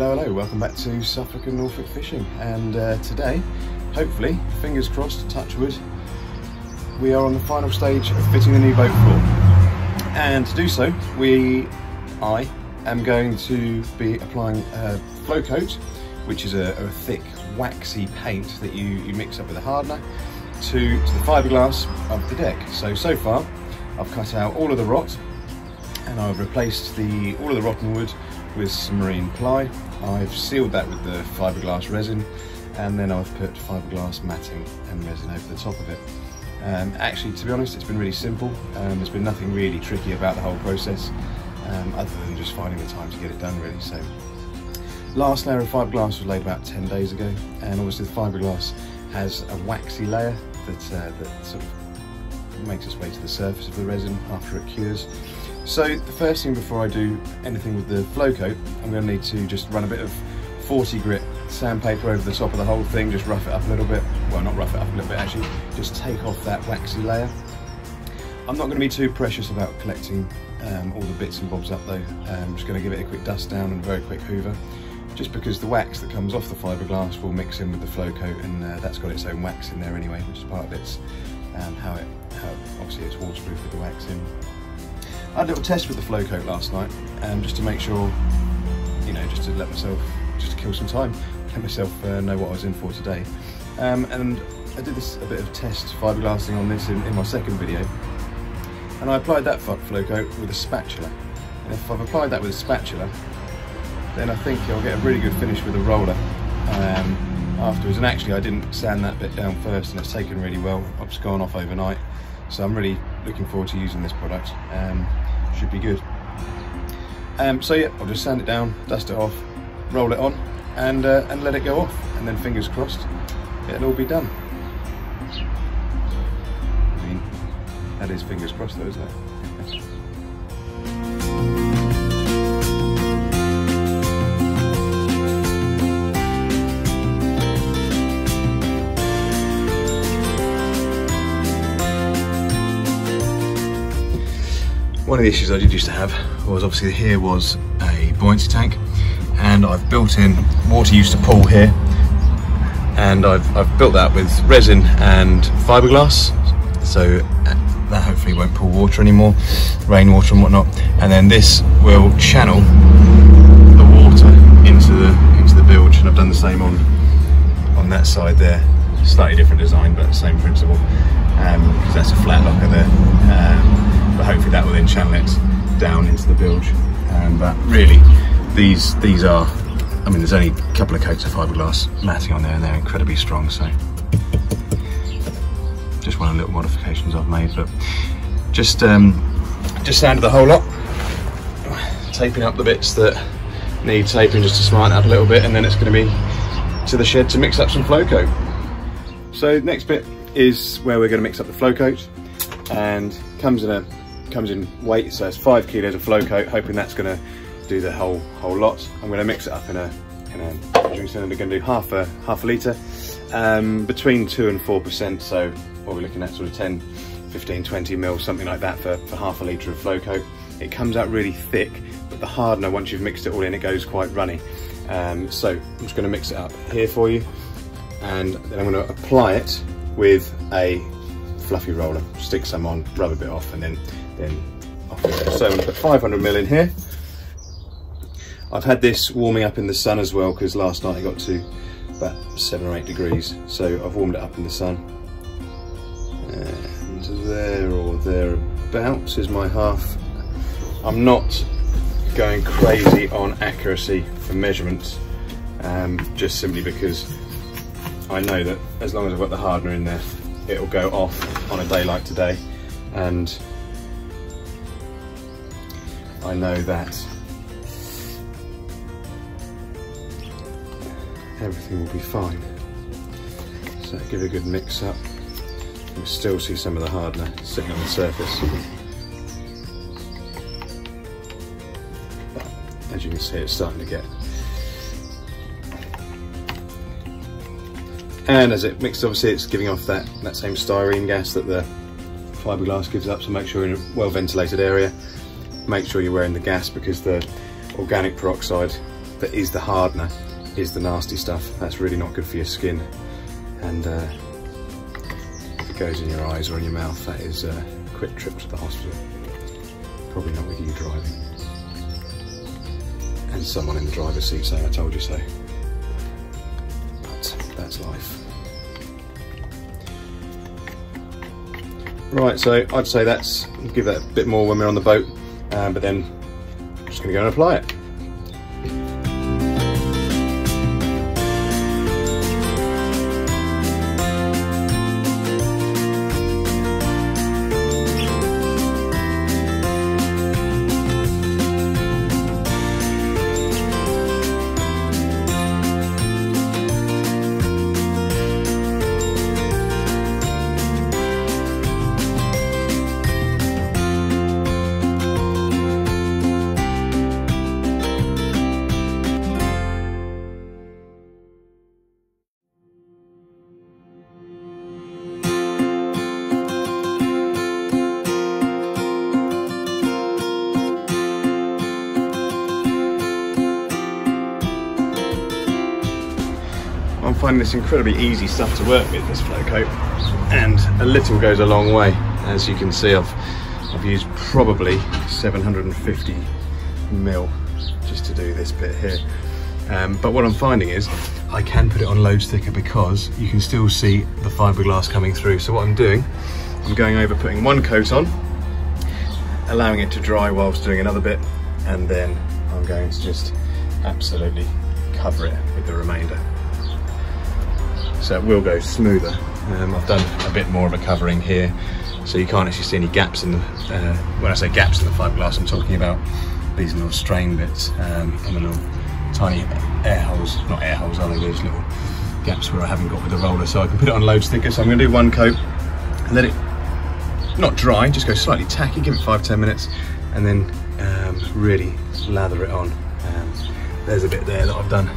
Hello, hello, welcome back to Suffolk and Norfolk Fishing. And uh, today, hopefully, fingers crossed, touch wood, we are on the final stage of fitting the new boat floor. And to do so, we, I, am going to be applying a flow coat, which is a, a thick, waxy paint that you, you mix up with a hardener, to, to the fiberglass of the deck. So, so far, I've cut out all of the rot, and I've replaced the all of the rotten wood with some marine ply. I've sealed that with the fiberglass resin and then I've put fiberglass matting and resin over the top of it. Um, actually, to be honest, it's been really simple. Um, there's been nothing really tricky about the whole process um, other than just finding the time to get it done really. So, last layer of fiberglass was laid about 10 days ago and obviously the fiberglass has a waxy layer that, uh, that sort of makes its way to the surface of the resin after it cures. So the first thing before I do anything with the flow coat, I'm going to need to just run a bit of 40 grit sandpaper over the top of the whole thing, just rough it up a little bit. Well, not rough it up a little bit, actually, just take off that waxy layer. I'm not going to be too precious about collecting um, all the bits and bobs up though. Um, I'm just going to give it a quick dust down and a very quick hoover, just because the wax that comes off the fiberglass will mix in with the flow coat and uh, that's got its own wax in there anyway, which is part of its, um, how it, how obviously it's waterproof with the wax in. I had a little test with the flow coat last night, um, just to make sure, you know, just to let myself, just to kill some time, let myself uh, know what I was in for today. Um, and I did this a bit of test fiberglassing on this in, in my second video, and I applied that flow coat with a spatula. And if I've applied that with a spatula, then I think I'll get a really good finish with a roller um, afterwards. And actually, I didn't sand that bit down first, and it's taken really well. I've just gone off overnight, so I'm really looking forward to using this product. Um, should be good. Um, so yeah, I'll just sand it down, dust it off, roll it on, and uh, and let it go off, and then fingers crossed, it'll all be done. I mean, that is fingers crossed though, isn't it? One of the issues I did used to have was obviously here was a buoyancy tank and I've built in water used to pool here. And I've, I've built that with resin and fiberglass so that hopefully won't pool water anymore, rainwater and whatnot. And then this will channel the water into the into the bilge and I've done the same on on that side there. Slightly different design but same principle because um, that's a flat locker there. Um, but hopefully that will then channel it down into the bilge. Um, but really, these these are, I mean, there's only a couple of coats of fiberglass matting on there, and they're incredibly strong. So just one of the little modifications I've made, but just um, just sanded the whole lot, taping up the bits that need taping just to smarten up a little bit, and then it's going to be to the shed to mix up some flow coat. So next bit is where we're going to mix up the flow coat, and comes in a comes in weight, so it's five kilos of flow coat, hoping that's gonna do the whole whole lot. I'm gonna mix it up in a in a drink cylinder, gonna do half a half a litre, um, between two and four percent, so what we're looking at sort of 10, 15, 20 mil, something like that for, for half a litre of flow coat. It comes out really thick, but the hardener, once you've mixed it all in, it goes quite runny. Um, so I'm just gonna mix it up here for you, and then I'm gonna apply it with a fluffy roller, stick some on, rub a bit off, and then then. So I'm gonna put 500 mil in here. I've had this warming up in the sun as well because last night I got to about seven or eight degrees. So I've warmed it up in the sun. And there or thereabouts is my half. I'm not going crazy on accuracy for measurements, um, just simply because I know that as long as I've got the hardener in there, it'll go off on a day like today. And I know that everything will be fine. So give it a good mix up. You still see some of the hardener sitting on the surface. But as you can see, it's starting to get. And as it mixes, obviously it's giving off that, that same styrene gas that the fiberglass gives up, so make sure you're in a well ventilated area make sure you're wearing the gas because the organic peroxide that is the hardener, is the nasty stuff. That's really not good for your skin. And uh, if it goes in your eyes or in your mouth, that is a quick trip to the hospital. Probably not with you driving. And someone in the driver's seat saying, I told you so. But that's life. Right, so I'd say that's, give that a bit more when we're on the boat, um, but then I'm just gonna go and apply it. Finding this incredibly easy stuff to work with, this flow coat, and a little goes a long way. As you can see, I've, I've used probably 750 mil just to do this bit here. Um, but what I'm finding is I can put it on loads thicker because you can still see the fiberglass coming through. So what I'm doing, I'm going over putting one coat on, allowing it to dry whilst doing another bit, and then I'm going to just absolutely cover it with the remainder so it will go smoother. Um, I've done a bit more of a covering here, so you can't actually see any gaps in the, uh, when I say gaps in the fiberglass, I'm talking about these little strain bits um, and the little tiny air holes, not air holes, are they? Those little gaps where I haven't got with the roller, so I can put it on loads thicker. So I'm gonna do one coat and let it not dry, just go slightly tacky, give it five, 10 minutes, and then um, really lather it on. Um, there's a bit there that I've done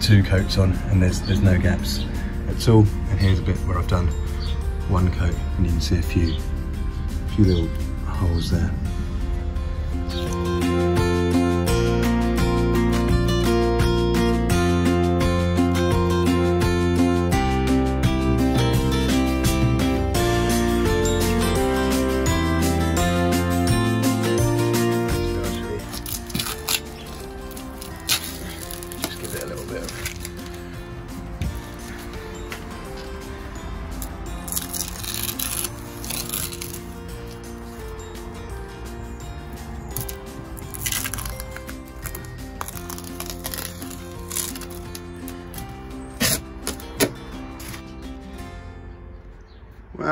two coats on and there's, there's no gaps at all. And here's a bit where I've done one coat and you can see a few, few little holes there.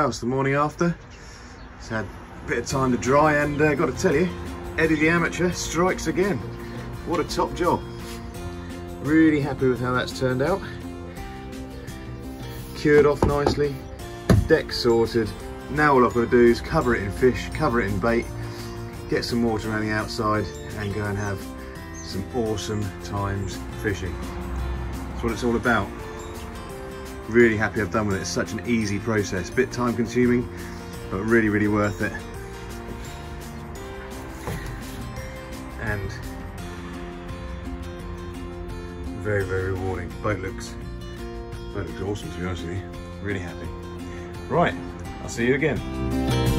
The morning after. It's had a bit of time to dry and uh, got to tell you, Eddie the Amateur strikes again. What a top job. Really happy with how that's turned out. Cured off nicely, deck sorted. Now all I've got to do is cover it in fish, cover it in bait, get some water around the outside and go and have some awesome times fishing. That's what it's all about really happy I've done with it. It's such an easy process, bit time consuming, but really, really worth it. And very, very rewarding. Boat looks, boat looks awesome to be honest with you. Really happy. Right, I'll see you again.